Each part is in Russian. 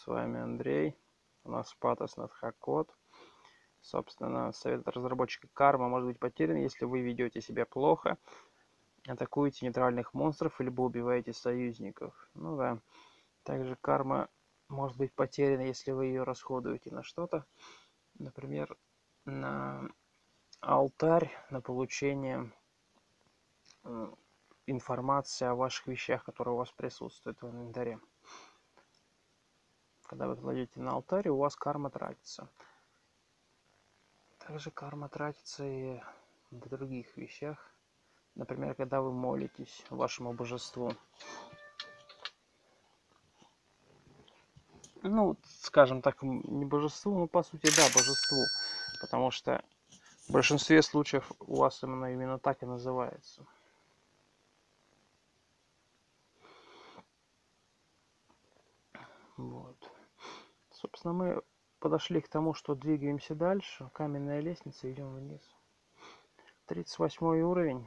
С вами Андрей. У нас Патос Надхакод. Собственно, совет разработчика карма может быть потерян, если вы ведете себя плохо, атакуете нейтральных монстров, либо убиваете союзников. Ну да. Также карма может быть потеряна, если вы ее расходуете на что-то. Например, на алтарь, на получение информации о ваших вещах, которые у вас присутствуют в инвентаре. Когда вы кладете на алтарь, у вас карма тратится. Также карма тратится и в других вещах. Например, когда вы молитесь вашему божеству. Ну, скажем так, не божеству, но по сути, да, божеству. Потому что в большинстве случаев у вас именно, именно так и называется. Вот. Собственно, мы подошли к тому, что двигаемся дальше. Каменная лестница, идем вниз. 38 уровень.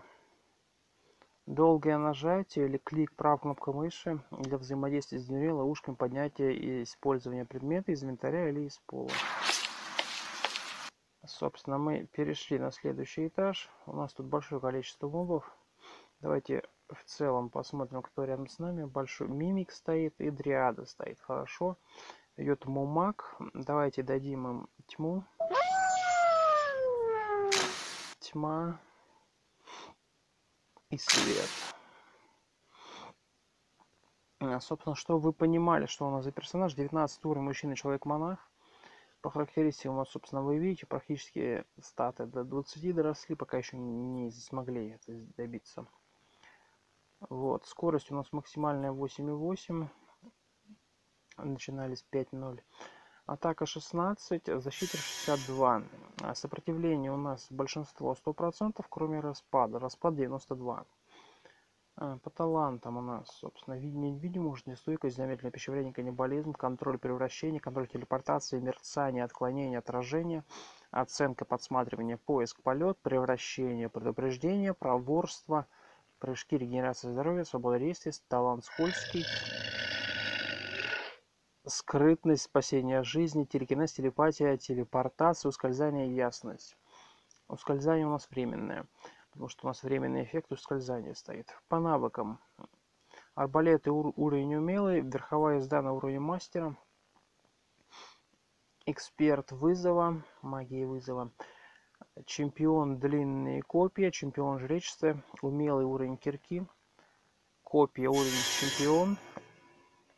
Долгое нажатие или клик правой кнопкой мыши для взаимодействия с дверью, ловушками, поднятия и использования предмета из инвентаря или из пола. Собственно, мы перешли на следующий этаж. У нас тут большое количество мобов. Давайте в целом посмотрим, кто рядом с нами. Большой мимик стоит и дриада стоит. Хорошо идет мумак. Давайте дадим им тьму. Тьма и свет. А, собственно, что вы понимали, что у нас за персонаж. 19 уровень мужчина, человек-монах. По характеристикам, вот, собственно, вы видите, практически статы до 20 доросли, пока еще не смогли это добиться. Вот, скорость у нас максимальная 8,8 начинались 5-0. Атака 16, защита 62. А сопротивление у нас большинство 100%, кроме распада. Распад 92. А, по талантам у нас, собственно, видение невидимость, стойкость, замедленное пищеварение, каннибализм, контроль превращения, контроль телепортации, мерцание, отклонение, отражение, оценка подсматривания, поиск, полет, превращение, предупреждение, проворство, прыжки, регенерация здоровья, свобода действий, талант скользкий, скрытность, спасение жизни, телекинез, телепатия, телепортация, ускользание ясность. Ускользание у нас временное, потому что у нас временный эффект ускользания стоит. По навыкам. Арбалеты ур уровень умелый, верховая езда на уровне мастера, эксперт вызова, магии вызова, чемпион длинные копья, чемпион жречества, умелый уровень кирки, копья уровень чемпион,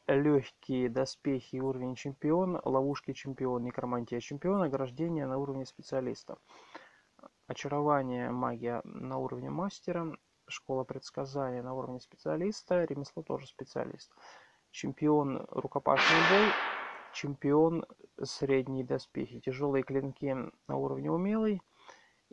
легкие доспехи уровень чемпион, ловушки чемпион, некромантия чемпион, ограждение на уровне специалиста. Очарование магия на уровне мастера, школа предсказания на уровне специалиста, ремесло тоже специалист. Чемпион рукопашный бой, чемпион средние доспехи, тяжелые клинки на уровне умелый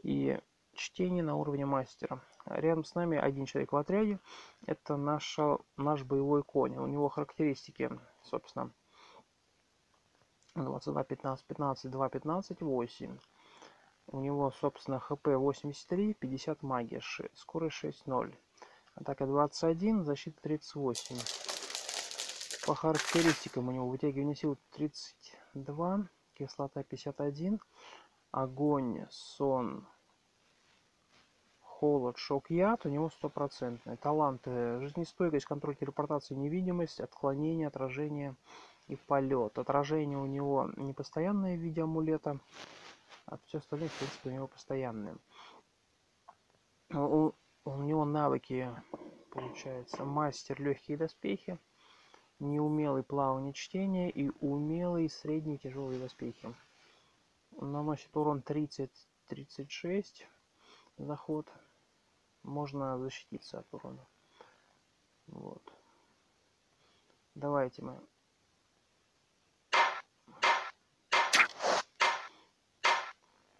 и чтение на уровне мастера. Рядом с нами один человек в отряде. Это наша, наш боевой конь. У него характеристики, собственно, 22, 15, 15, 2, 15, 8. У него, собственно, хп 83, 50 магия, скорость 6, 0. Атака 21, защита 38. По характеристикам у него вытягивание сил 32, кислота 51, огонь, сон холод, шок, яд, у него стопроцентный. Таланты, жизнестойкость, контроль телепортации, невидимость, отклонение, отражение и полет. Отражение у него не постоянное в виде амулета, а все остальное, в принципе, у него постоянное. У, у него навыки, получается, мастер легкие доспехи, неумелый плавание чтения и умелый средние тяжелые доспехи. Наносит урон 30-36 заход можно защититься от урона. Вот. Давайте мы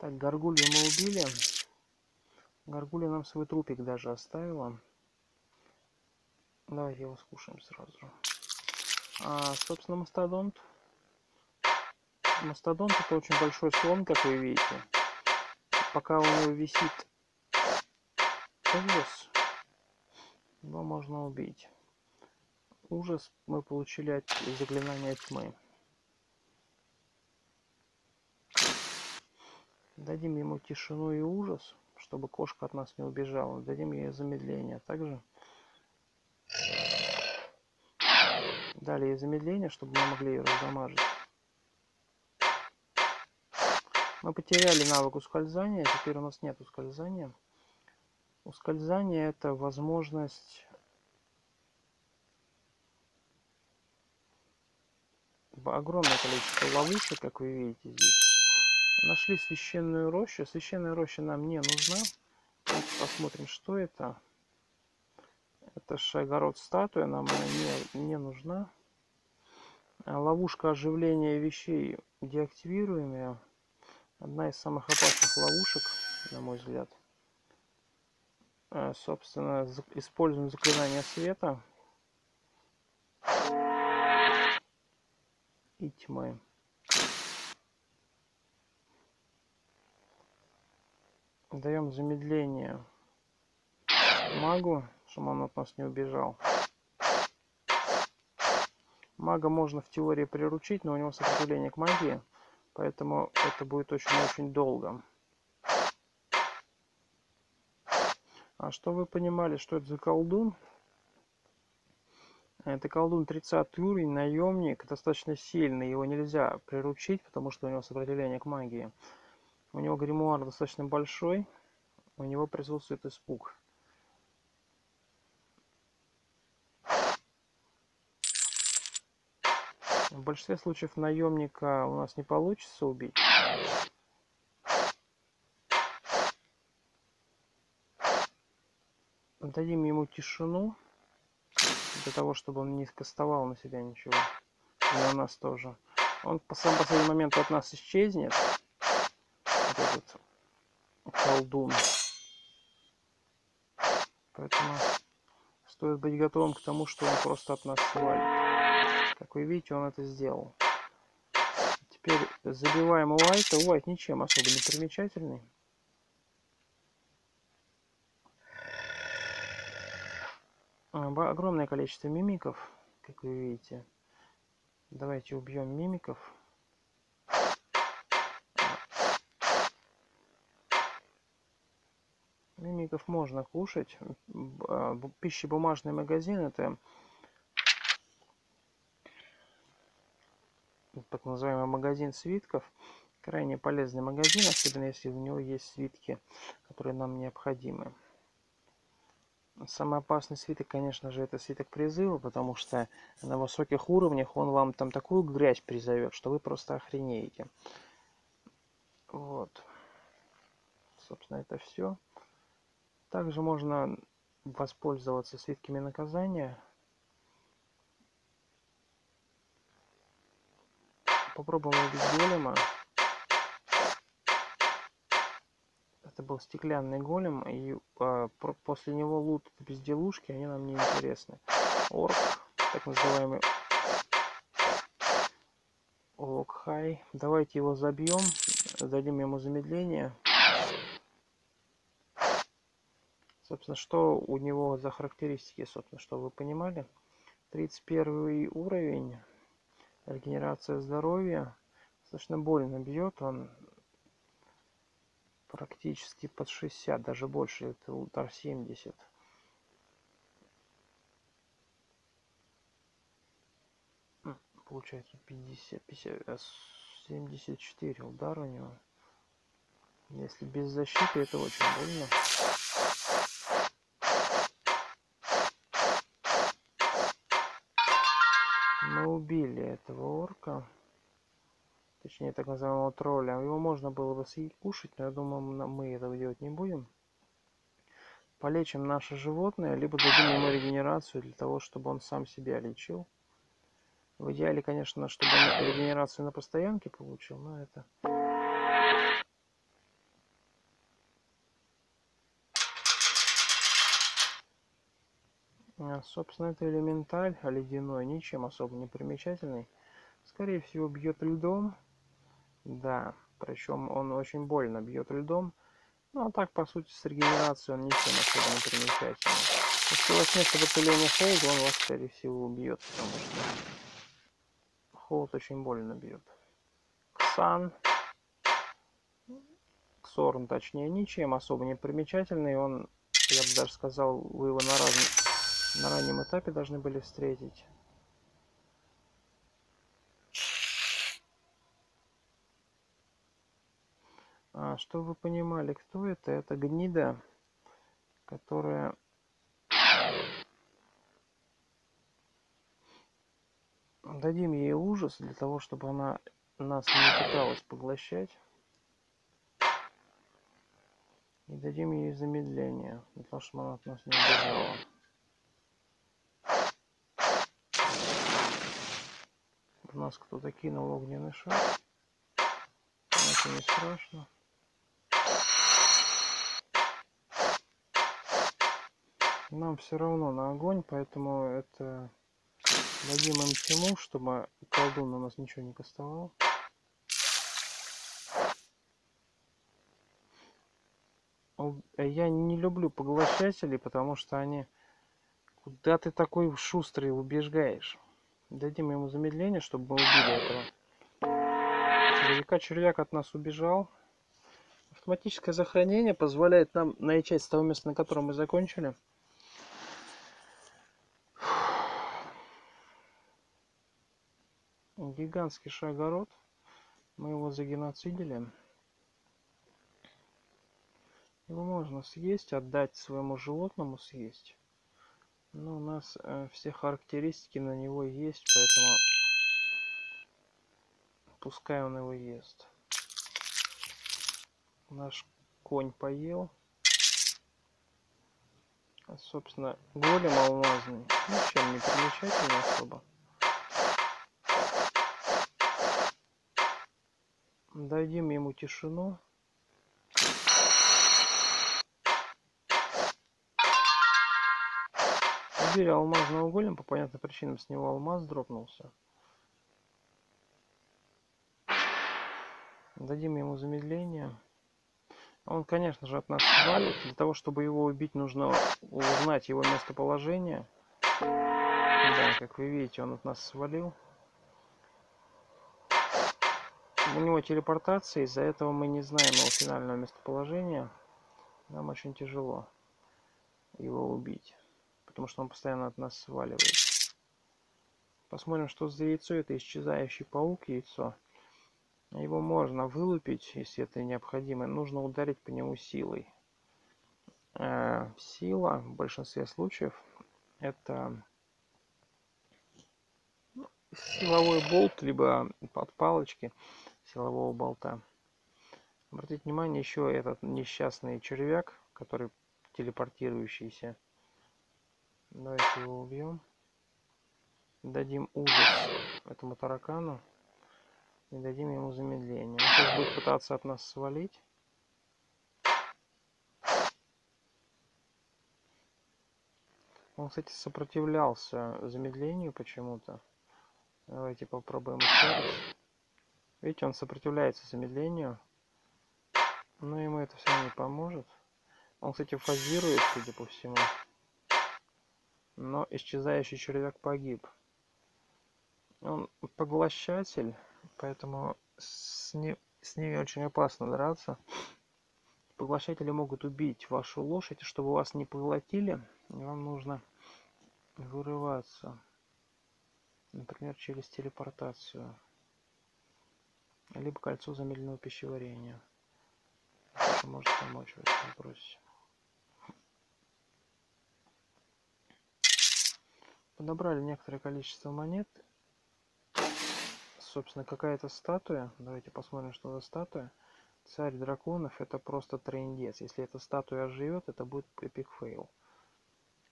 Так, горгулью мы убили. Горгулья нам свой трупик даже оставила. Давайте его скушаем сразу. А, собственно, мастодонт. Мастодонт это очень большой слон, как вы видите. Пока у него висит Ужас. но можно убить. Ужас мы получили от заклинания тьмы. Дадим ему тишину и ужас, чтобы кошка от нас не убежала. Дадим ей замедление. Также дали ей замедление, чтобы мы могли ее размажить. Мы потеряли навык ускользания, теперь у нас нет ускользания. Ускользание это возможность огромное количество ловушек, как вы видите здесь. Нашли священную рощу. Священная роща нам не нужна. Посмотрим, что это. Это шагород статуя, нам она не, не нужна. Ловушка оживления вещей деактивируем Одна из самых опасных ловушек, на мой взгляд. А, собственно, используем заклинание света. И тьмы. Даем замедление магу, чтобы он от нас не убежал. Мага можно в теории приручить, но у него сопротивление к магии, поэтому это будет очень-очень долго. А что вы понимали, что это за колдун? Это колдун 30 уровень, наемник, достаточно сильный, его нельзя приручить, потому что у него сопротивление к магии. У него гримуар достаточно большой, у него присутствует испуг. В большинстве случаев наемника у нас не получится убить. Дадим ему тишину, для того, чтобы он не кастовал на себя ничего. И на нас тоже. Он по самому последний момент от нас исчезнет. Вот этот колдун. Поэтому стоит быть готовым к тому, что он просто от нас свалит. Как вы видите, он это сделал. Теперь забиваем Уайта. Уайт ничем особо не примечательный. Огромное количество мимиков, как вы видите. Давайте убьем мимиков. Мимиков можно кушать. А, пищебумажный магазин это так называемый магазин свитков. Крайне полезный магазин, особенно если у него есть свитки, которые нам необходимы. Самый опасный свиток, конечно же, это свиток призыва, потому что на высоких уровнях он вам там такую грязь призовет, что вы просто охренеете. Вот. Собственно, это все. Также можно воспользоваться свитками наказания. Попробуем убить голема. Это был стеклянный голем, и э, после него лут безделушки, они нам не интересны. Орк, так называемый Локхай. Давайте его забьем, дадим ему замедление. Собственно, что у него за характеристики, собственно, что вы понимали. 31 уровень регенерация здоровья. Достаточно больно бьет он. Практически под 60, даже больше. Это удар 70. Получается 50, 50, 74 удара у него. Если без защиты, это очень больно. Мы убили этого орка. Точнее, так называемого тролля. Его можно было бы съесть кушать, но я думаю, мы этого делать не будем. Полечим наше животное, либо дадим ему регенерацию для того, чтобы он сам себя лечил. В идеале, конечно, чтобы он регенерацию на постоянке получил, но это А, собственно, это элементаль ледяной, ничем особо не примечательный. Скорее всего, бьет льдом. Да, причем он очень больно бьет льдом. Ну, а так, по сути, с регенерацией он ничем особо не примечательный. Если у вас нет сопротивления холоду, он вас, скорее всего, убьет, потому что холод очень больно бьет. Ксан. Сорн, точнее, ничем особо не примечательный. Он, я бы даже сказал, вы его на, раз... на раннем этапе должны были встретить. А, что вы понимали, кто это? Это гнида, которая дадим ей ужас для того, чтобы она нас не пыталась поглощать. И дадим ей замедление, для того, чтобы она от нас не убежала. У нас кто-то кинул огненный шар. Это не страшно. Нам все равно на огонь, поэтому это дадим им тьму, чтобы колдун на нас ничего не кастовал. Я не люблю поглощателей, потому что они... Куда ты такой шустрый убежгаешь? Дадим ему замедление, чтобы мы убили этого. Червяка червяк от нас убежал. Автоматическое сохранение позволяет нам начать с того места, на котором мы закончили. Гигантский шагород. Мы его загеноцидили. Его можно съесть, отдать своему животному съесть. Но у нас э, все характеристики на него есть, поэтому пускай он его ест. Наш конь поел. Собственно, голем алмазный. Ничем не примечательный особо. Дадим ему тишину. Убили алмазного голем, по понятным причинам с него алмаз дропнулся. Дадим ему замедление. Он, конечно же, от нас свалит. Для того, чтобы его убить, нужно узнать его местоположение. Да, как вы видите, он от нас свалил. У него телепортация, из-за этого мы не знаем его финального местоположения. Нам очень тяжело его убить потому что он постоянно от нас сваливает. Посмотрим, что за яйцо. Это исчезающий паук яйцо. Его можно вылупить, если это необходимо. Нужно ударить по нему силой. Э, сила в большинстве случаев это силовой болт, либо под палочки силового болта. Обратите внимание, еще этот несчастный червяк, который телепортирующийся. Давайте его убьем. Дадим ужас этому таракану. И дадим ему замедление. Он сейчас будет пытаться от нас свалить. Он, кстати, сопротивлялся замедлению почему-то. Давайте попробуем еще раз. Видите, он сопротивляется замедлению. Но ему это все не поможет. Он, кстати, фазирует, судя по всему но исчезающий червяк погиб. Он поглощатель, поэтому с, не, с ними очень опасно драться. Поглощатели могут убить вашу лошадь, чтобы вас не поглотили, вам нужно вырываться. Например, через телепортацию. Либо кольцо замедленного пищеварения. Это может помочь в этом вопросе. подобрали некоторое количество монет. Собственно, какая-то статуя. Давайте посмотрим, что за статуя. Царь драконов это просто трендец. Если эта статуя оживет, это будет epic fail.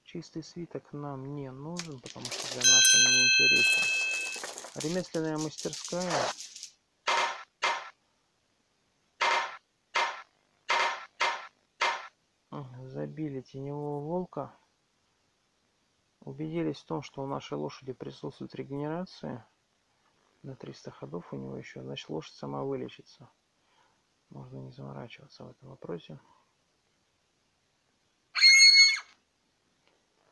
Чистый свиток нам не нужен, потому что для нас он не интересен. Ремесленная мастерская. Забили теневого волка. Убедились в том, что у нашей лошади присутствует регенерация. На 300 ходов у него еще. Значит, лошадь сама вылечится. Можно не заморачиваться в этом вопросе.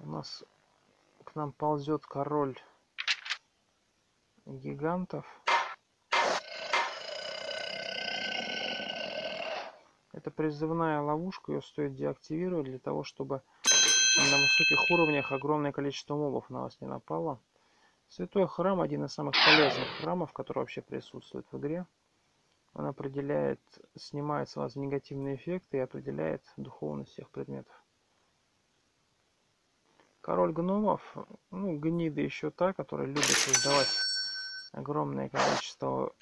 У нас к нам ползет король гигантов. Это призывная ловушка, ее стоит деактивировать для того, чтобы на высоких уровнях огромное количество мобов на вас не напало. Святой храм один из самых полезных храмов, который вообще присутствует в игре. Он определяет, снимает с вас негативные эффекты и определяет духовность всех предметов. Король гномов, ну, гнида еще та, которая любит создавать огромное количество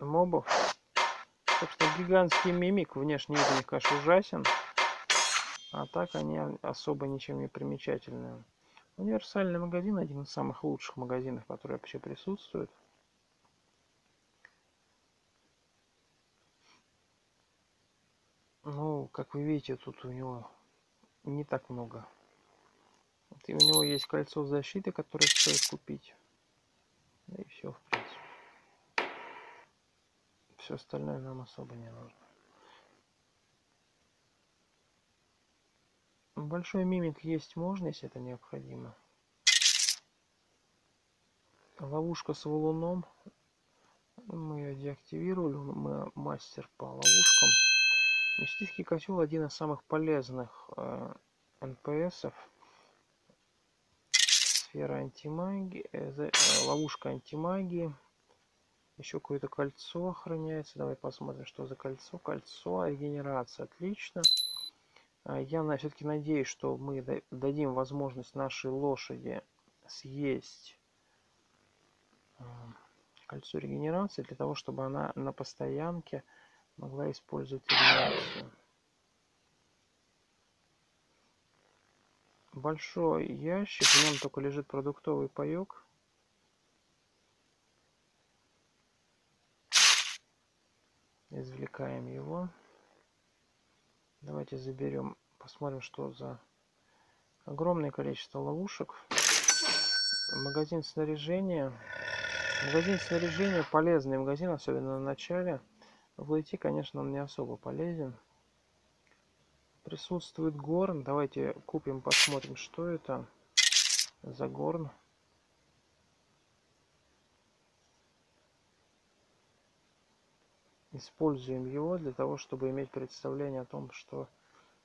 мобов. Собственно, гигантский мимик, внешне вид у них, конечно, ужасен. А так они особо ничем не примечательные. Универсальный магазин один из самых лучших магазинов, которые вообще присутствуют. Ну, как вы видите, тут у него не так много. И у него есть кольцо защиты, которое стоит купить. Да и все, в. Все остальное нам особо не нужно. Большой мимик есть можно, если это необходимо. Ловушка с валуном. Мы ее деактивировали. Мы мастер по ловушкам. Мистический котел один из самых полезных э, НПСов. Сфера антимагии. Э, э, ловушка антимагии. Еще какое-то кольцо охраняется. Давай посмотрим, что за кольцо. Кольцо, регенерация. Отлично. А, я все-таки надеюсь, что мы дадим возможность нашей лошади съесть а, кольцо регенерации для того, чтобы она на постоянке могла использовать регенерацию. Большой ящик, в нем только лежит продуктовый паек. Извлекаем его. Давайте заберем, посмотрим, что за огромное количество ловушек. Магазин снаряжения. Магазин снаряжения полезный магазин, особенно на начале. В лейте, конечно, он не особо полезен. Присутствует горн. Давайте купим, посмотрим, что это за горн. Используем его для того, чтобы иметь представление о том, что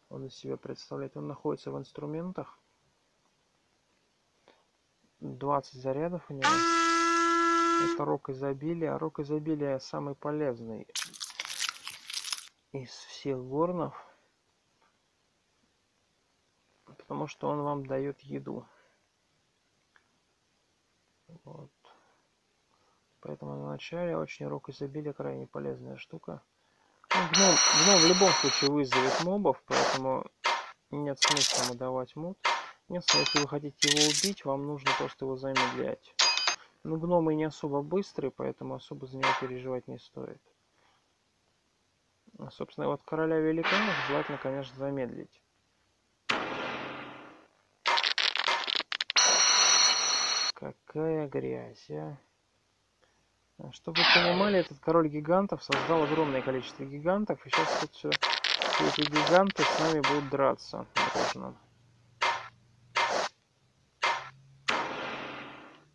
он из себя представляет. Он находится в инструментах. 20 зарядов у него. Это рок изобилия. Рок изобилия самый полезный из всех горнов. Потому что он вам дает еду. Вот. Поэтому на начале очень рок изобилия крайне полезная штука. Ну, гном, гном в любом случае вызовет мобов, поэтому нет смысла ему давать мод. Единственное, если вы хотите его убить, вам нужно просто его замедлять. Но гномы не особо быстрые, поэтому особо за него переживать не стоит. Собственно, вот короля великанов желательно, конечно, замедлить. Какая грязь, а? Чтобы вы понимали, этот король гигантов создал огромное количество гигантов, и сейчас тут все, все эти гиганты с нами будут драться дружно.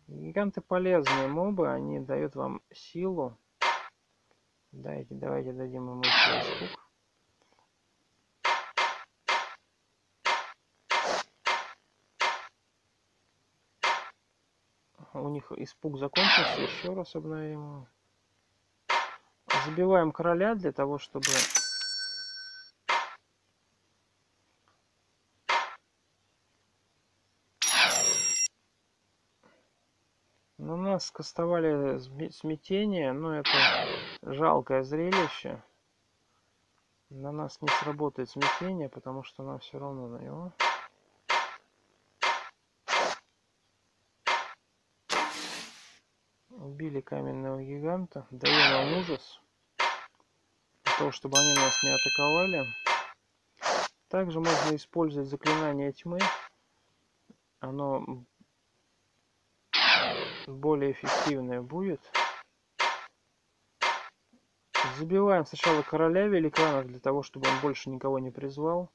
Гиганты полезные мобы, они дают вам силу. Дайте, давайте дадим ему еще у них испуг закончился, еще раз обновим Забиваем короля для того, чтобы... На нас скастовали смятение, но это жалкое зрелище. На нас не сработает смятение, потому что нам все равно на него. Убили каменного гиганта. Даем вам ужас. Для того, чтобы они нас не атаковали. Также можно использовать заклинание тьмы. Оно более эффективное будет. Забиваем сначала короля великанов, для того, чтобы он больше никого не призвал.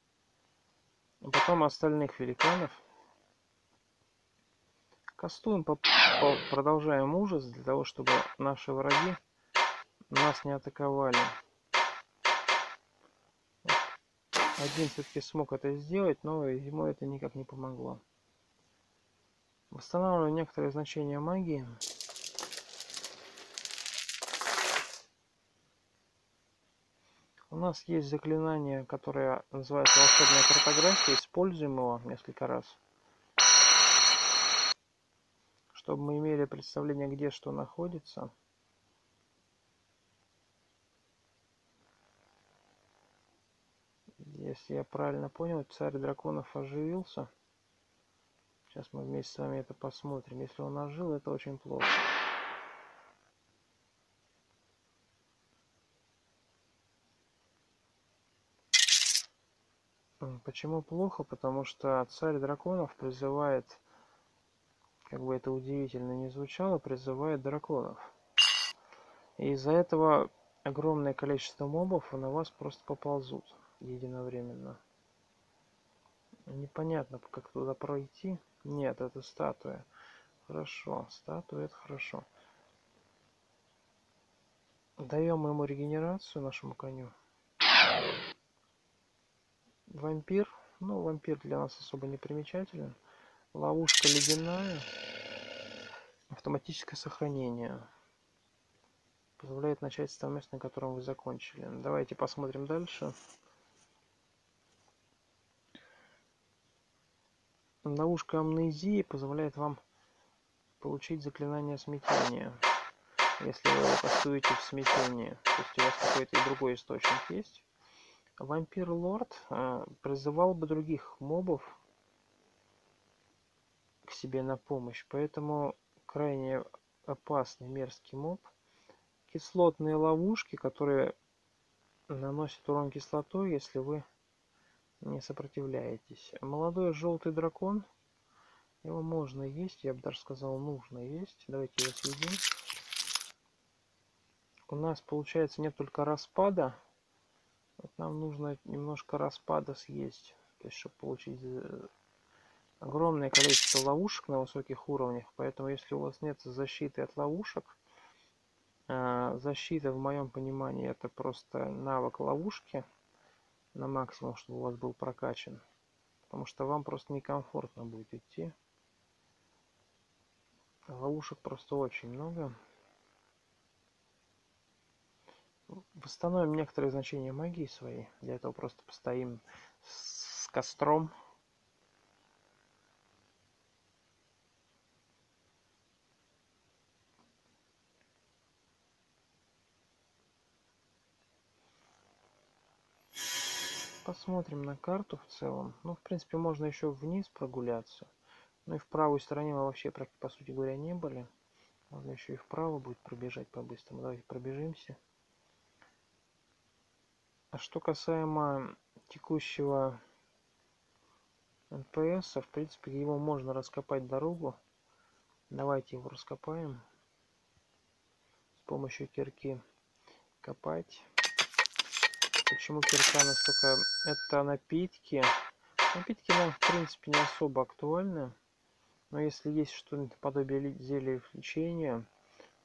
А потом остальных великанов. Кастуем, по, продолжаем ужас, для того, чтобы наши враги нас не атаковали. Один все-таки смог это сделать, но ему это никак не помогло. Восстанавливаю некоторые значения магии. У нас есть заклинание, которое называется волшебная картография. Используем его несколько раз. Чтобы мы имели представление, где что находится. Если я правильно понял, царь драконов оживился. Сейчас мы вместе с вами это посмотрим. Если он ожил, это очень плохо. Почему плохо? Потому что царь драконов призывает, как бы это удивительно не звучало, призывает драконов. И из-за этого огромное количество мобов на вас просто поползут единовременно. Непонятно, как туда пройти. Нет, это статуя. Хорошо, статуя это хорошо. Даем ему регенерацию нашему коню. Вампир. Ну, вампир для нас особо не примечателен. Ловушка ледяная. Автоматическое сохранение. Позволяет начать с того места, на котором вы закончили. Давайте посмотрим дальше. Ловушка амнезии позволяет вам получить заклинание смятения. Если вы его кастуете в смятении. То есть у вас какой-то и другой источник есть. Вампир Лорд э, призывал бы других мобов себе на помощь. Поэтому крайне опасный мерзкий моб. Кислотные ловушки, которые наносят урон кислотой, если вы не сопротивляетесь. Молодой желтый дракон. Его можно есть, я бы даже сказал, нужно есть. Давайте его съедим. У нас получается нет только распада. Вот нам нужно немножко распада съесть. То есть, чтобы получить э, огромное количество ловушек на высоких уровнях. Поэтому, если у вас нет защиты от ловушек, э, защита в моем понимании это просто навык ловушки на максимум, чтобы у вас был прокачан. Потому что вам просто некомфортно будет идти. Ловушек просто очень много. Восстановим некоторые значения магии своей. Для этого просто постоим с костром. Посмотрим на карту в целом. Ну, в принципе, можно еще вниз прогуляться. Ну и в правой стороне мы вообще, по сути говоря, не были. Можно еще и вправо будет пробежать по-быстрому. Давайте пробежимся. А что касаемо текущего NPC, в принципе, его можно раскопать дорогу. Давайте его раскопаем. С помощью кирки копать. Почему кирка настолько... Это напитки. Напитки нам, в принципе, не особо актуальны. Но если есть что-нибудь подобие зелья лечения,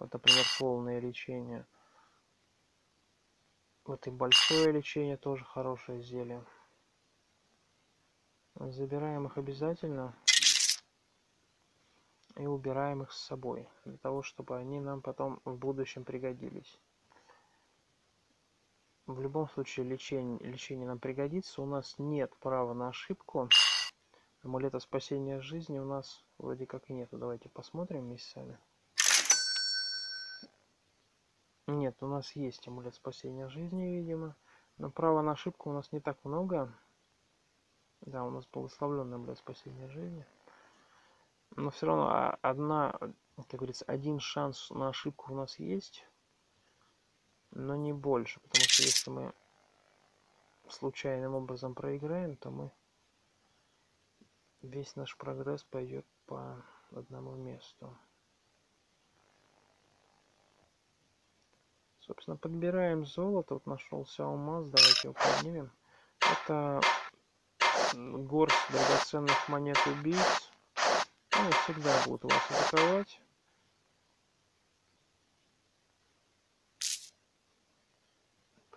вот, например, полное лечение, вот и большое лечение тоже хорошее зелье. Забираем их обязательно и убираем их с собой, для того, чтобы они нам потом в будущем пригодились в любом случае лечение, лечение нам пригодится. У нас нет права на ошибку. Амулета спасения жизни у нас вроде как и нету. Давайте посмотрим вместе с вами. Нет, у нас есть амулет спасения жизни, видимо. Но права на ошибку у нас не так много. Да, у нас благословленный амулет спасения жизни. Но все равно а, одна, как говорится, один шанс на ошибку у нас есть но не больше, потому что если мы случайным образом проиграем, то мы весь наш прогресс пойдет по одному месту. Собственно, подбираем золото. Вот нашелся алмаз. Давайте его поднимем. Это горсть драгоценных монет убийц. Они всегда будут вас атаковать.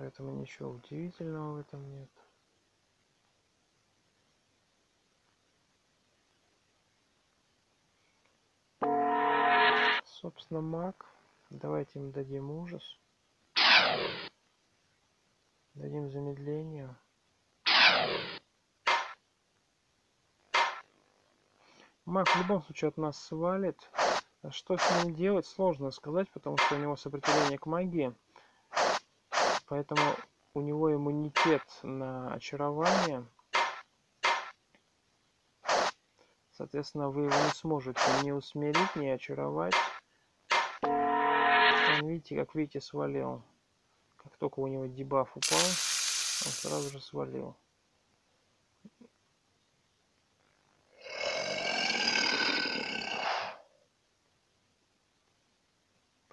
поэтому ничего удивительного в этом нет. Собственно маг давайте им дадим ужас. Дадим замедление. Маг в любом случае от нас свалит. Что с ним делать сложно сказать потому что у него сопротивление к магии. Поэтому у него иммунитет на очарование. Соответственно, вы его не сможете ни усмирить, ни очаровать. Видите, как видите, свалил. Как только у него дебаф упал, он сразу же свалил.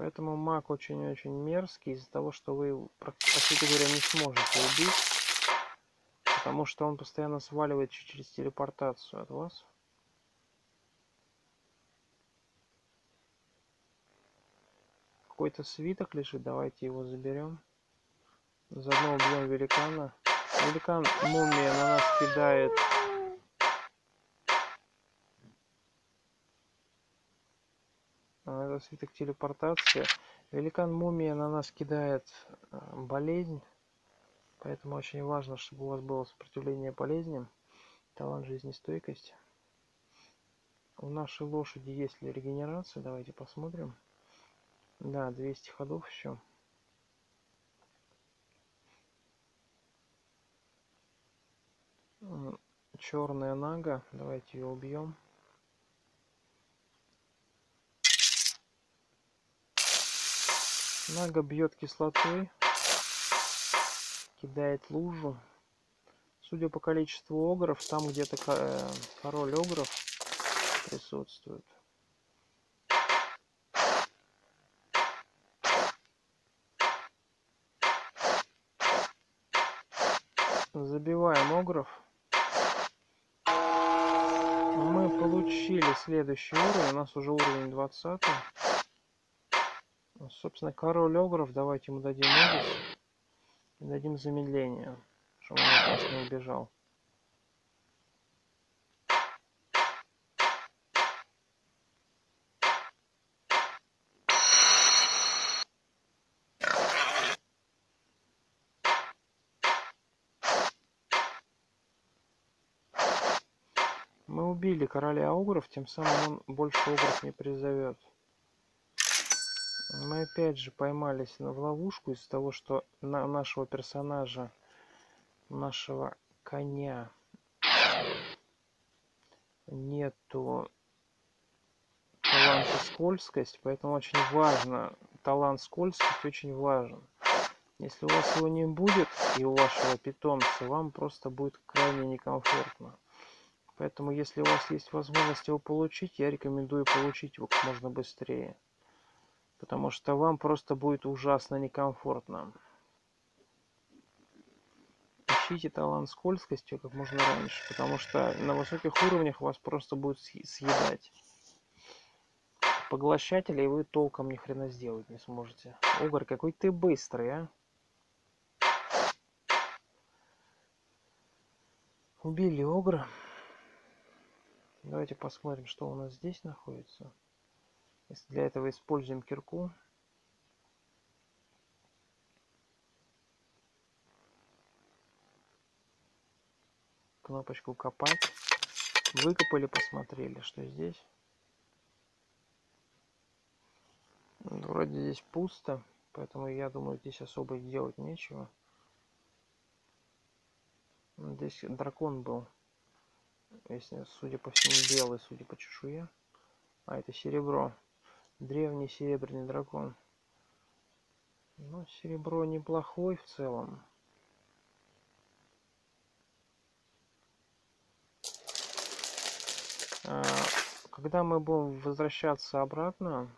Поэтому маг очень-очень мерзкий из-за того, что вы, по сути говоря, не сможете убить. Потому что он постоянно сваливает через телепортацию от вас. Какой-то свиток лежит, давайте его заберем. Заодно убьем великана. Великан мумия на нас кидает А, это свиток телепортации. Великан мумия на нас кидает э, болезнь. Поэтому очень важно, чтобы у вас было сопротивление болезням. Талант жизнестойкость. У нашей лошади есть ли регенерация? Давайте посмотрим. Да, 200 ходов еще. Черная нага. Давайте ее убьем. Нага бьет кислотой, кидает лужу. Судя по количеству огров, там где-то э, король огров присутствует. Забиваем огров. Мы получили следующий уровень. У нас уже уровень 20. Собственно, король огров, давайте ему дадим ужас. И дадим замедление, чтобы он от не убежал. Мы убили короля огров, тем самым он больше огров не призовет. Мы опять же поймались в ловушку из-за того, что на нашего персонажа, нашего коня нету таланта скользкость, поэтому очень важно, талант скользкость очень важен. Если у вас его не будет и у вашего питомца, вам просто будет крайне некомфортно. Поэтому, если у вас есть возможность его получить, я рекомендую получить его как можно быстрее потому что вам просто будет ужасно некомфортно. Ищите талант скользкостью как можно раньше, потому что на высоких уровнях вас просто будет съедать. Поглощателей вы толком ни хрена сделать не сможете. Угор, какой ты быстрый, а? Убили огра. Давайте посмотрим, что у нас здесь находится. Если для этого используем кирку, кнопочку копать, выкопали, посмотрели, что здесь. Вроде здесь пусто, поэтому я думаю, здесь особо делать нечего. Здесь дракон был, если, судя по всему, белый, судя по чешуе. А, это серебро. Древний серебряный дракон. Ну, серебро неплохой в целом. А, когда мы будем возвращаться обратно,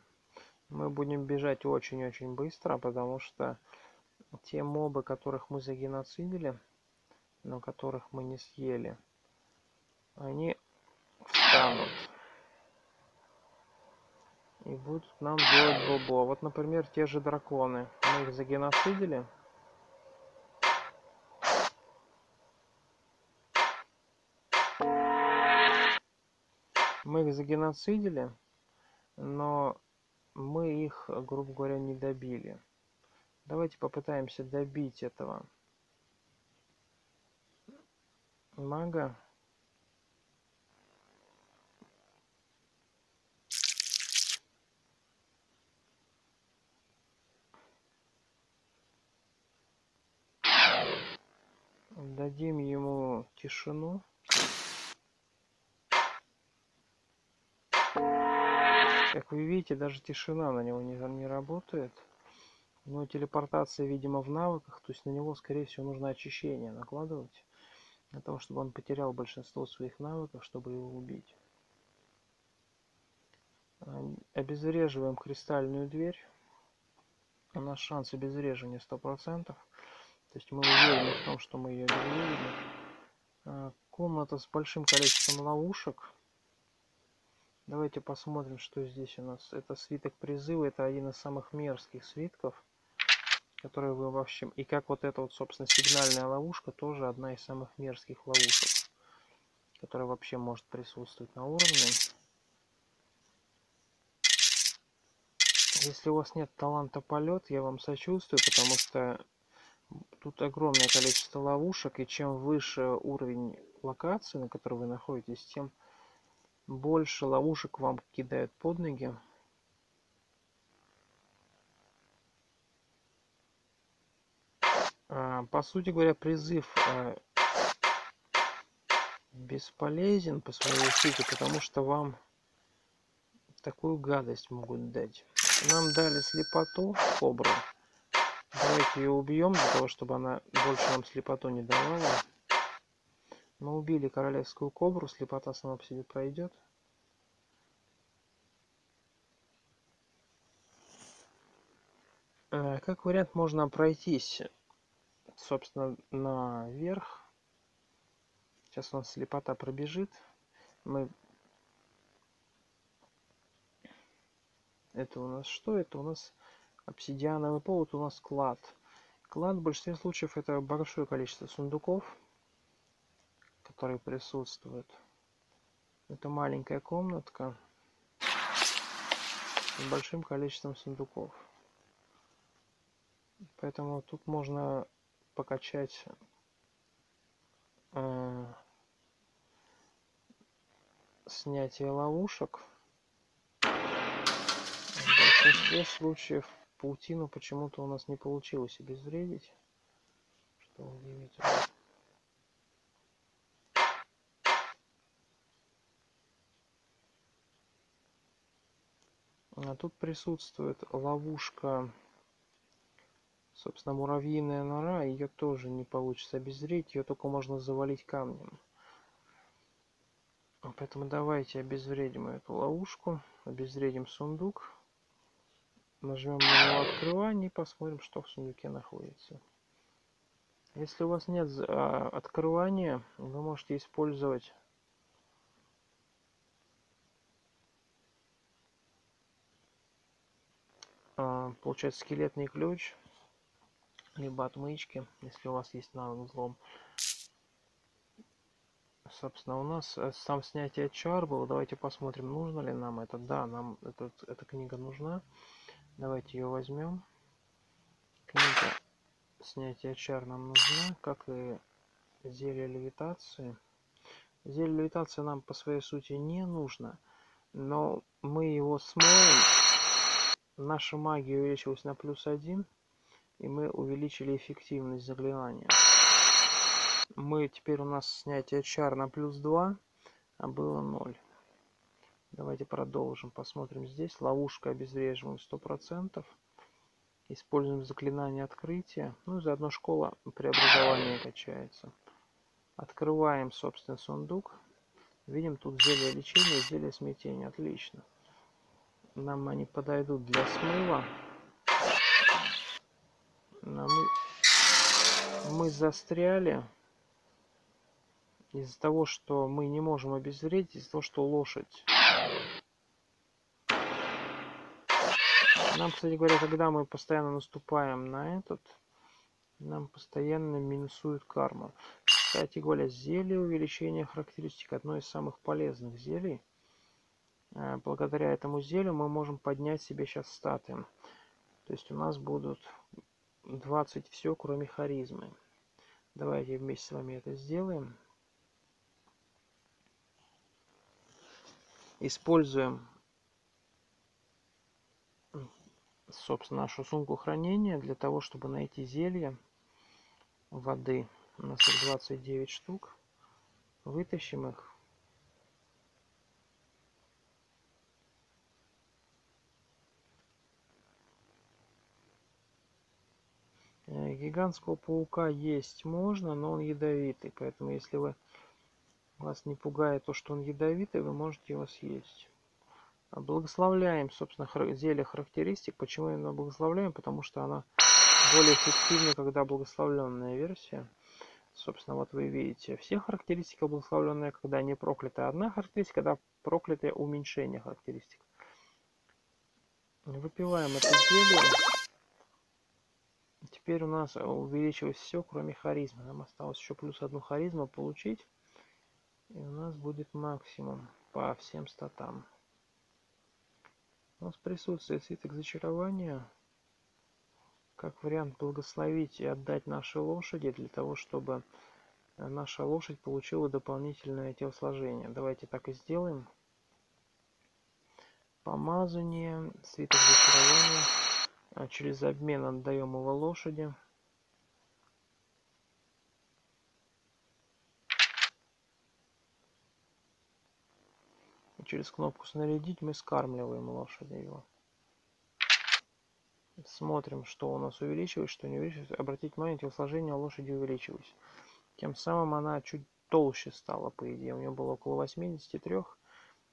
мы будем бежать очень-очень быстро, потому что те мобы, которых мы загеноцидили, но которых мы не съели, они встанут и будут нам делать бобо. Вот, например, те же драконы. Мы их загеноцидили. Мы их загеноцидили, но мы их, грубо говоря, не добили. Давайте попытаемся добить этого мага. Дадим ему тишину. Как вы видите, даже тишина на него не, не работает. Но телепортация, видимо, в навыках, то есть на него, скорее всего, нужно очищение накладывать. Для того, чтобы он потерял большинство своих навыков, чтобы его убить. Обезвреживаем кристальную дверь. У нас шанс обезвреживания 100%. То есть мы уверены в том, что мы ее обезвредили. А, комната с большим количеством ловушек. Давайте посмотрим, что здесь у нас. Это свиток призыва, это один из самых мерзких свитков, которые вы вообще... И как вот эта вот, собственно, сигнальная ловушка, тоже одна из самых мерзких ловушек, которая вообще может присутствовать на уровне. Если у вас нет таланта полет, я вам сочувствую, потому что тут огромное количество ловушек, и чем выше уровень локации, на которой вы находитесь, тем больше ловушек вам кидают под ноги. А, по сути говоря, призыв а, бесполезен по своей сути, потому что вам такую гадость могут дать. Нам дали слепоту кобру. Давайте ее убьем для того, чтобы она больше нам слепоту не давала. Мы убили королевскую кобру, слепота сама по себе пройдет. Э, как вариант можно пройтись, собственно, наверх. Сейчас у нас слепота пробежит. Мы... Это у нас что? Это у нас обсидиановый пол, это у нас клад. Клад в большинстве случаев это большое количество сундуков которые присутствуют. Это маленькая комнатка с большим количеством сундуков. Поэтому тут можно покачать э, снятие ловушек. В большинстве случаев паутину почему-то у нас не получилось обезвредить. Что удивительно. А тут присутствует ловушка, собственно, муравьиная нора. Ее тоже не получится обезвредить, ее только можно завалить камнем. Поэтому давайте обезвредим эту ловушку, обезвредим сундук. Нажмем на него открывание и посмотрим, что в сундуке находится. Если у вас нет а, открывания, вы можете использовать А, получается скелетный ключ либо отмычки если у вас есть навык взлом. Собственно у нас э, сам снятие чар было. Давайте посмотрим нужно ли нам это. Да нам этот, эта книга нужна давайте ее возьмем книга снятия чар нам нужна как и зелье левитации зелье левитации нам по своей сути не нужно но мы его смоем. Наша магия увеличилась на плюс один и мы увеличили эффективность заклинания. Мы теперь у нас снятие чар на плюс 2 а было 0 давайте продолжим посмотрим здесь. Ловушка обезвреживаем сто процентов. Используем заклинание открытия. Ну и заодно школа преобразования качается. Открываем собственно сундук. Видим тут зелье лечения зелье смятения. Отлично. Нам они подойдут для смыва. Но мы, мы застряли. Из-за того, что мы не можем обезвредить, из-за того, что лошадь. Нам, кстати говоря, когда мы постоянно наступаем на этот, нам постоянно минусует карма. Кстати говоря, зелье увеличения характеристик одно из самых полезных зелий э, благодаря этому зелью мы можем поднять себе сейчас статы. То есть у нас будут 20 все, кроме харизмы. Давайте вместе с вами это сделаем. Используем, собственно, нашу сумку хранения для того, чтобы найти зелье воды. У нас их 29 штук. Вытащим их. Э, гигантского паука есть можно, но он ядовитый. Поэтому если вы вас не пугает то, что он ядовитый, вы можете его съесть. Благословляем, собственно, зелье характеристик. Почему именно благословляем? Потому что она более эффективна, когда благословленная версия. Собственно, вот вы видите, все характеристики благословленные, когда не проклятая одна характеристика, когда проклятое уменьшение характеристик. Выпиваем это зелье. Теперь у нас увеличилось все, кроме харизмы. Нам осталось еще плюс одну харизму получить. И у нас будет максимум по всем статам. У нас присутствует свиток зачарования как вариант благословить и отдать нашей лошади для того, чтобы наша лошадь получила дополнительное телосложение. Давайте так и сделаем. Помазание, свиток зачарования. Через обмен отдаем его лошади. Через кнопку снарядить мы скармливаем лошади его смотрим, что у нас увеличилось, что не увеличилось. Обратите внимание, телосложение лошади увеличилось. Тем самым она чуть толще стала, по идее. У нее было около 83.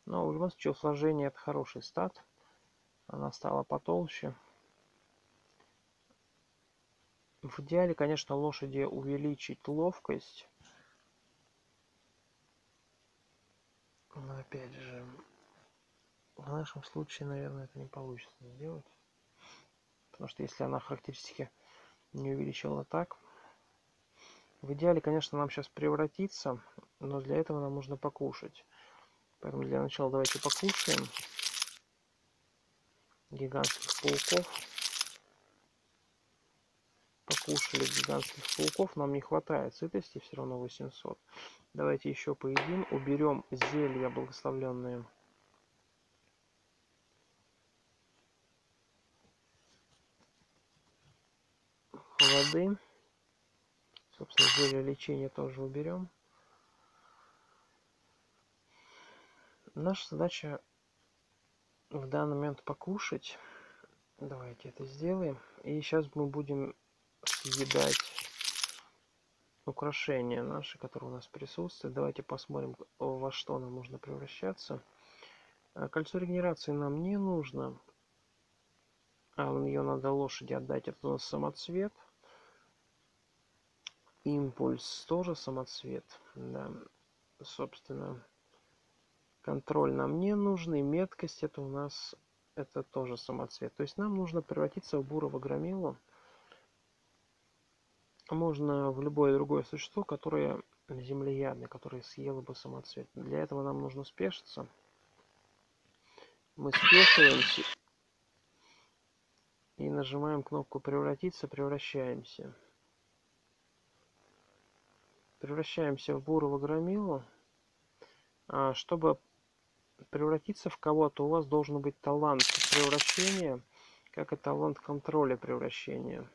Но в любом случае телосложение это хороший стат. Она стала потолще. В идеале, конечно, лошади увеличить ловкость. Но опять же, в нашем случае, наверное, это не получится сделать. Потому что если она характеристики не увеличила так, в идеале, конечно, нам сейчас превратиться, но для этого нам нужно покушать. Поэтому для начала давайте покушаем гигантских пауков. Покушали гигантских пауков, нам не хватает сытости, все равно 800. Давайте еще поедим, уберем зелья благословленные. воды. Собственно, зелье лечения тоже уберем. Наша задача в данный момент покушать. Давайте это сделаем. И сейчас мы будем съедать украшения наши, которые у нас присутствуют. Давайте посмотрим, во что нам нужно превращаться. А, кольцо регенерации нам не нужно. А ее надо лошади отдать. Это у нас самоцвет импульс тоже самоцвет да собственно контроль нам не нужен и меткость это у нас это тоже самоцвет то есть нам нужно превратиться в бурого громилу можно в любое другое существо которое землеядное которое съело бы самоцвет для этого нам нужно спешиться мы спешиваемся и нажимаем кнопку превратиться превращаемся превращаемся в бурого громилу. А, чтобы превратиться в кого-то, у вас должен быть талант превращения, как и талант контроля превращения.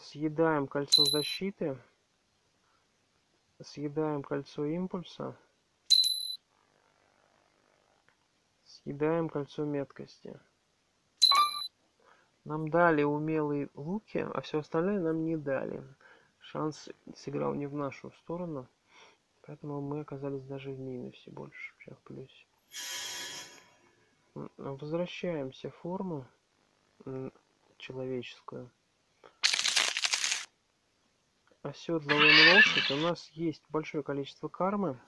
Съедаем кольцо защиты, съедаем кольцо импульса, съедаем кольцо меткости. Нам дали умелые луки, а все остальное нам не дали шанс сыграл не в нашу сторону. Поэтому мы оказались даже в минусе больше, чем в плюсе. Возвращаемся в форму человеческую. А оседлываем лошадь. У нас есть большое количество кармы.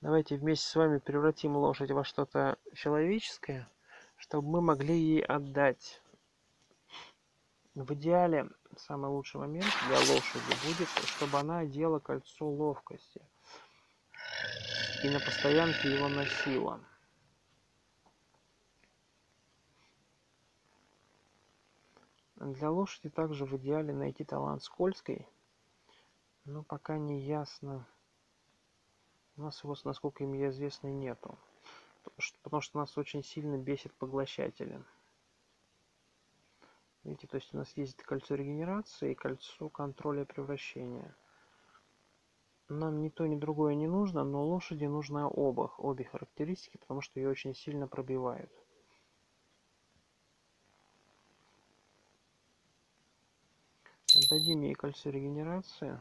Давайте вместе с вами превратим лошадь во что-то человеческое, чтобы мы могли ей отдать. В идеале самый лучший момент для лошади будет, чтобы она одела кольцо ловкости и на постоянке его носила. Для лошади также в идеале найти талант скользкой но пока не ясно. У нас его, насколько мне известно, нету. Потому что, нас очень сильно бесит поглощатели. Видите, то есть у нас есть кольцо регенерации и кольцо контроля превращения. Нам ни то, ни другое не нужно, но лошади нужно оба, обе характеристики, потому что ее очень сильно пробивают. Дадим ей кольцо регенерации.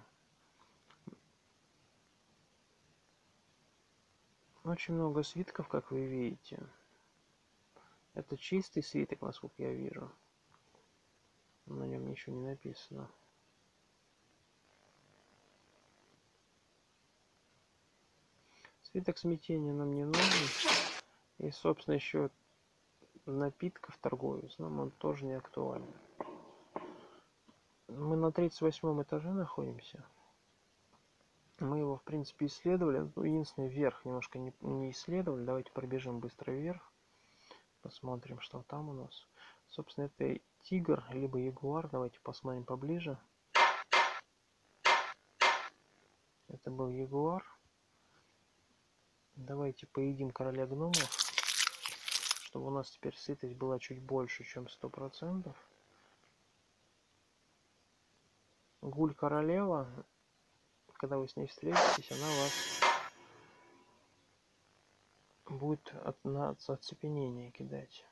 Очень много свитков, как вы видите. Это чистый свиток, насколько я вижу. На нем ничего не написано. Свиток смятения нам не нужен. И, собственно, еще напитков торговец нам он тоже не актуален. Мы на 38 этаже находимся. Мы его, в принципе, исследовали. Ну, единственное, вверх немножко не, не исследовали. Давайте пробежим быстро вверх. Посмотрим, что там у нас. Собственно, это тигр, либо ягуар. Давайте посмотрим поближе. Это был ягуар. Давайте поедим короля гномов, чтобы у нас теперь сытость была чуть больше, чем сто процентов. Гуль королева, когда вы с ней встретитесь, она вас будет от, на оцепенение кидать.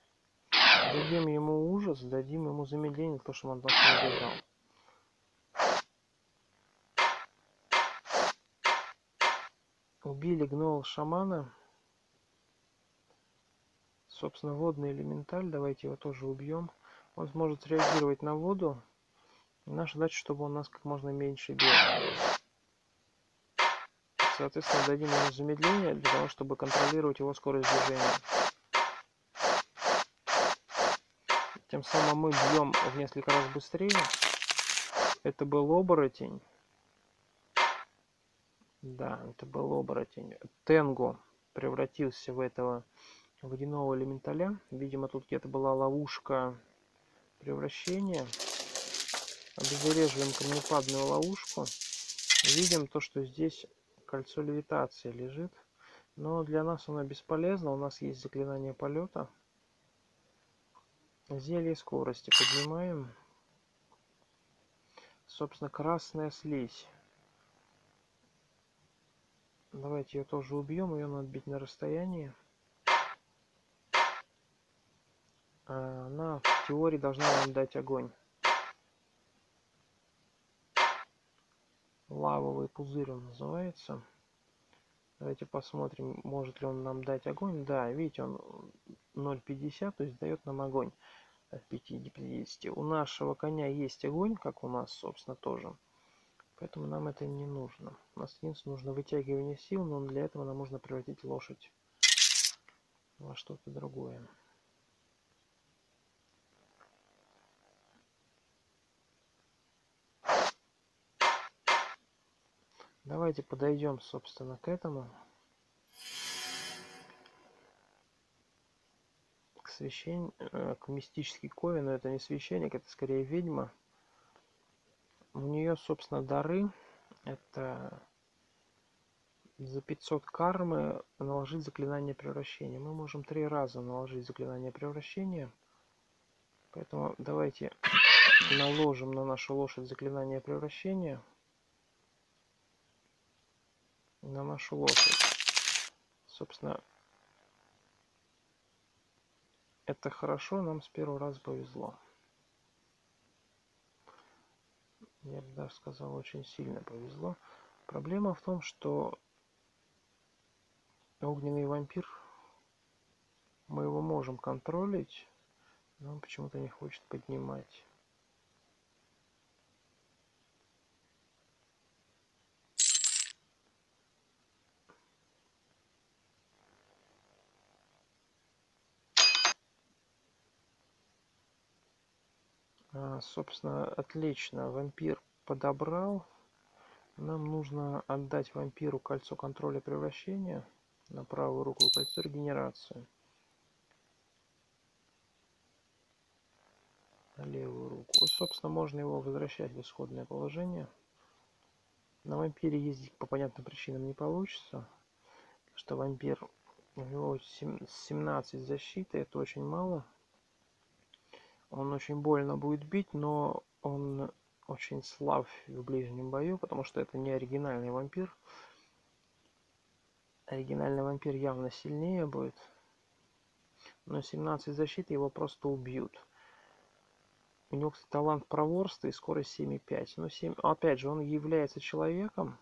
Дадим ему ужас, дадим ему замедление, то, что он нас не убежал. Убили гнол шамана. Собственно, водный элементаль. Давайте его тоже убьем. Он сможет реагировать на воду. Наша задача, чтобы он нас как можно меньше бил. Соответственно, дадим ему замедление для того, чтобы контролировать его скорость движения. Тем самым мы бьем в несколько раз быстрее. Это был оборотень. Да, это был оборотень. Тенго превратился в этого водяного элементаля. Видимо, тут где-то была ловушка превращения. Обезвреживаем камнепадную ловушку. Видим то, что здесь кольцо левитации лежит. Но для нас оно бесполезно. У нас есть заклинание полета. Зелье скорости поднимаем. Собственно, красная слизь. Давайте ее тоже убьем. Ее надо бить на расстоянии. А, она в теории должна нам дать огонь. Лавовый пузырь он называется. Давайте посмотрим, может ли он нам дать огонь. Да, видите, он 0,50, то есть дает нам огонь от 50. У нашего коня есть огонь, как у нас, собственно, тоже. Поэтому нам это не нужно. У нас единственное нужно вытягивание сил, но для этого нам нужно превратить лошадь во что-то другое. Давайте подойдем, собственно, к этому. К священ... Э, к мистической кове, но это не священник, это скорее ведьма. У нее, собственно, дары. Это за 500 кармы наложить заклинание превращения. Мы можем три раза наложить заклинание превращения. Поэтому давайте наложим на нашу лошадь заклинание превращения. На нашу лошадь. Собственно, это хорошо, нам с первого раза повезло. я бы даже сказал, очень сильно повезло. Проблема в том, что огненный вампир, мы его можем контролить, но он почему-то не хочет поднимать. Собственно, отлично. Вампир подобрал. Нам нужно отдать вампиру кольцо контроля превращения на правую руку кольцо регенерации. На левую руку И, собственно, можно его возвращать в исходное положение. На вампире ездить по понятным причинам не получится. Что вампир, у него 17 защиты, это очень мало. Он очень больно будет бить, но он очень слаб в ближнем бою, потому что это не оригинальный вампир. Оригинальный вампир явно сильнее будет. Но 17 защиты его просто убьют. У него, кстати, талант проворства и скорость 7,5. Но 7... опять же, он является человеком,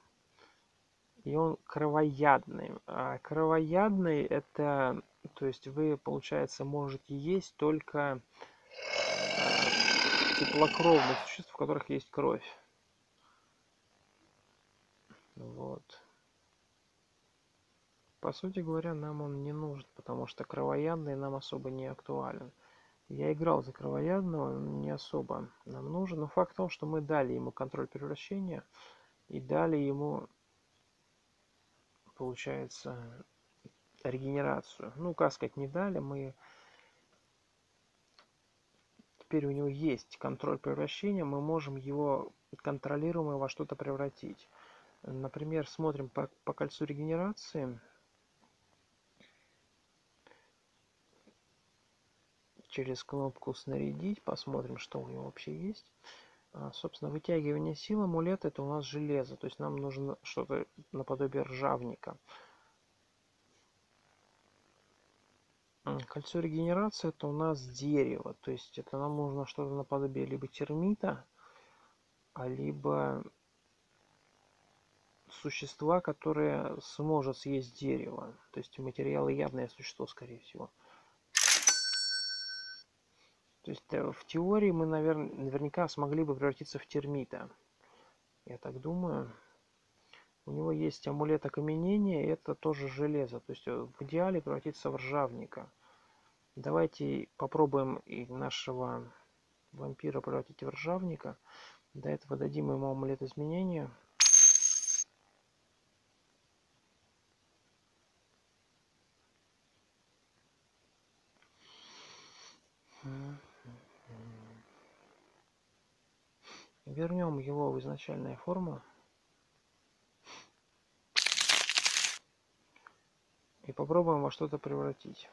и он кровоядный. А кровоядный это, то есть вы, получается, можете есть только теплокровных существ, в которых есть кровь. Вот. По сути говоря, нам он не нужен, потому что кровоядный нам особо не актуален. Я играл за кровоядного, не особо нам нужен. Но факт в том, что мы дали ему контроль превращения и дали ему, получается, регенерацию. Ну, как сказать, не дали, мы... Теперь у него есть контроль превращения, мы можем его контролируемо во что-то превратить. Например, смотрим по, по кольцу регенерации. через кнопку снарядить, посмотрим, что у него вообще есть. А, собственно, вытягивание сил амулета это у нас железо, то есть нам нужно что-то наподобие ржавника. Кольцо регенерации это у нас дерево, то есть это нам нужно что-то наподобие либо термита, а либо существа, которое сможет съесть дерево. То есть материалы явное существо, скорее всего. То есть э, в теории мы, наверное, наверняка смогли бы превратиться в термита. Я так думаю. У него есть амулет окаменения, это тоже железо. То есть э, в идеале превратиться в ржавника. Давайте попробуем и нашего вампира превратить в ржавника. До этого дадим ему амулет изменения. Вернем его в изначальную форму. И попробуем во что-то превратить.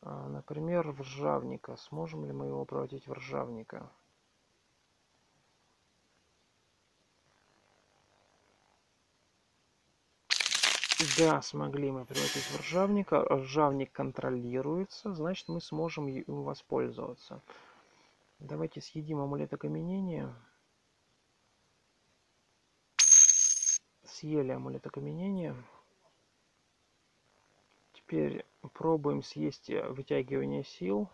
А, например, в ржавника. Сможем ли мы его превратить в ржавника? Да, смогли мы превратить в ржавника. Ржавник контролируется, значит мы сможем им воспользоваться. Давайте съедим амулет окаменения. Съели амулет окаменения. Теперь пробуем съесть вытягивание сил.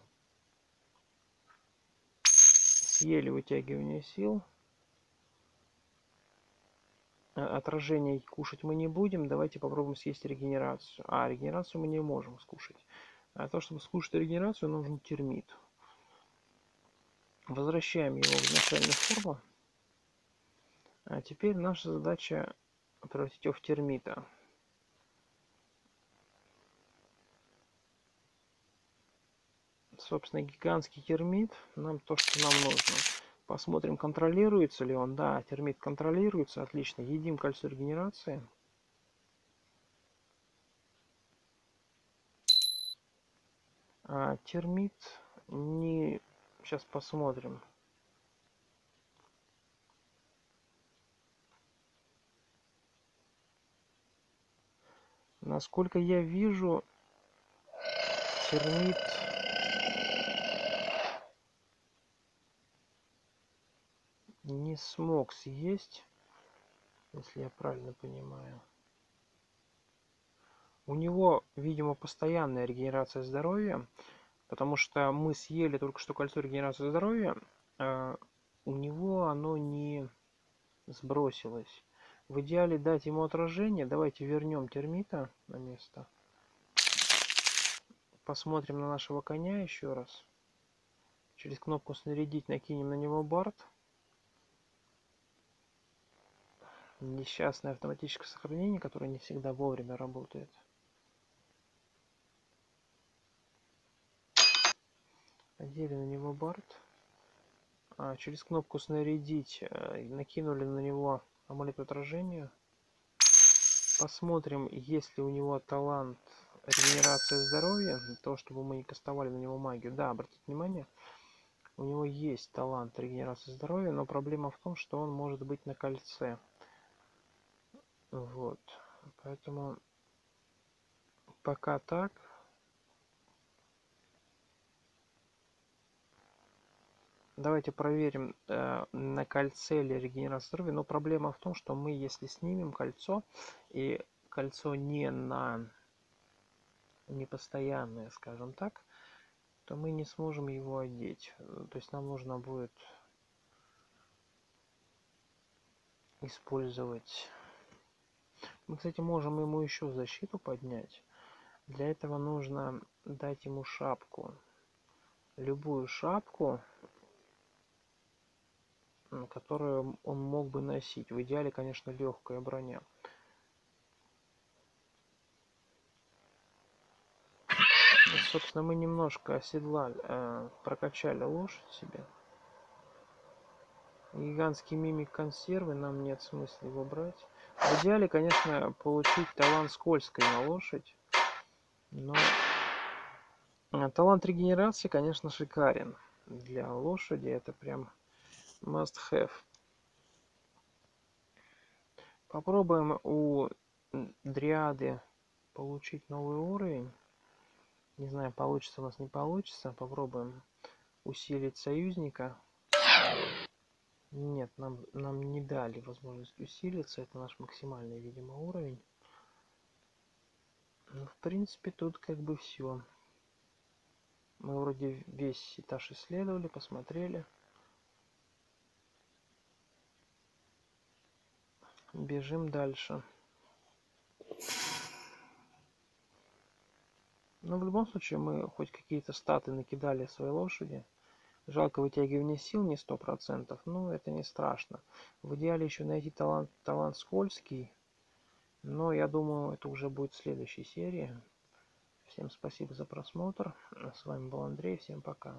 Съели вытягивание сил. Отражение кушать мы не будем. Давайте попробуем съесть регенерацию. А, регенерацию мы не можем скушать. А то, чтобы скушать регенерацию, нужен термит. Возвращаем его в изначальную форму. А теперь наша задача превратить его в термита. Собственно, гигантский термит нам то, что нам нужно. Посмотрим, контролируется ли он. Да, термит контролируется. Отлично. Едим кольцо регенерации. А, термит не Сейчас посмотрим. Насколько я вижу, термит не смог съесть, если я правильно понимаю. У него, видимо, постоянная регенерация здоровья. Потому что мы съели только что кольцо регенерации здоровья, а у него оно не сбросилось. В идеале дать ему отражение. Давайте вернем термита на место. Посмотрим на нашего коня еще раз. Через кнопку снарядить накинем на него бард. Несчастное автоматическое сохранение, которое не всегда вовремя работает. Одели на него бард. а, через кнопку снарядить э, накинули на него амулет отражения. Посмотрим, есть ли у него талант регенерация здоровья, того, чтобы мы не кастовали на него магию. Да, обратите внимание, у него есть талант регенерации здоровья, но проблема в том, что он может быть на кольце. Вот. Поэтому пока так. Давайте проверим, э, на кольце ли регенерация здоровья. Но проблема в том, что мы, если снимем кольцо, и кольцо не на непостоянное, скажем так, то мы не сможем его одеть. То есть нам нужно будет использовать... Мы, кстати, можем ему еще защиту поднять. Для этого нужно дать ему шапку. Любую шапку, которую он мог бы носить. В идеале, конечно, легкая броня. собственно, мы немножко оседлали, э, прокачали лошадь себе. Гигантский мимик консервы, нам нет смысла его брать. В идеале, конечно, получить талант скользкой на лошадь. Но э, талант регенерации, конечно, шикарен. Для лошади это прям must have. Попробуем у дриады получить новый уровень. Не знаю, получится у нас, не получится. Попробуем усилить союзника. Нет, нам, нам не дали возможность усилиться. Это наш максимальный, видимо, уровень. Ну, в принципе, тут как бы все. Мы вроде весь этаж исследовали, посмотрели. Бежим дальше. Но в любом случае мы хоть какие-то статы накидали своей лошади. Жалко вытягивание сил не сто процентов, но это не страшно. В идеале еще найти талант, талант скользкий. Но я думаю, это уже будет в следующей серии. Всем спасибо за просмотр. С вами был Андрей. Всем пока.